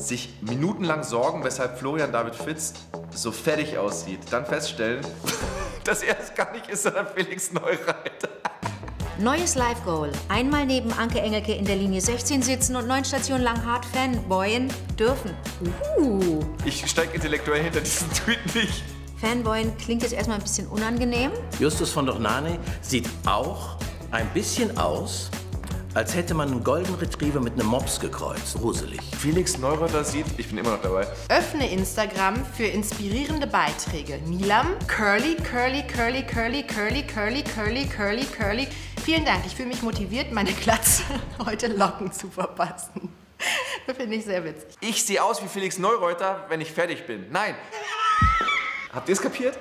sich minutenlang sorgen, weshalb Florian David Fitz so fertig aussieht. Dann feststellen, dass er es gar nicht ist, sondern Felix Neureit. Neues Live-Goal. Einmal neben Anke Engelke in der Linie 16 sitzen und neun Stationen lang hart fanboyen dürfen. Uh. Ich steige intellektuell hinter diesen Tweet nicht. Fanboyen klingt jetzt erstmal ein bisschen unangenehm. Justus von Dornane sieht auch ein bisschen aus, als hätte man einen Golden Retriever mit einem Mops gekreuzt. Gruselig. Felix Neureuter sieht, ich bin immer noch dabei. Öffne Instagram für inspirierende Beiträge. Milam, Curly, Curly, Curly, Curly, Curly, Curly, Curly, Curly, Curly. Vielen Dank, ich fühle mich motiviert, meine Glatze heute Locken zu verpassen. Das finde ich sehr witzig. Ich sehe aus wie Felix Neureuter, wenn ich fertig bin. Nein. Habt ihr es kapiert?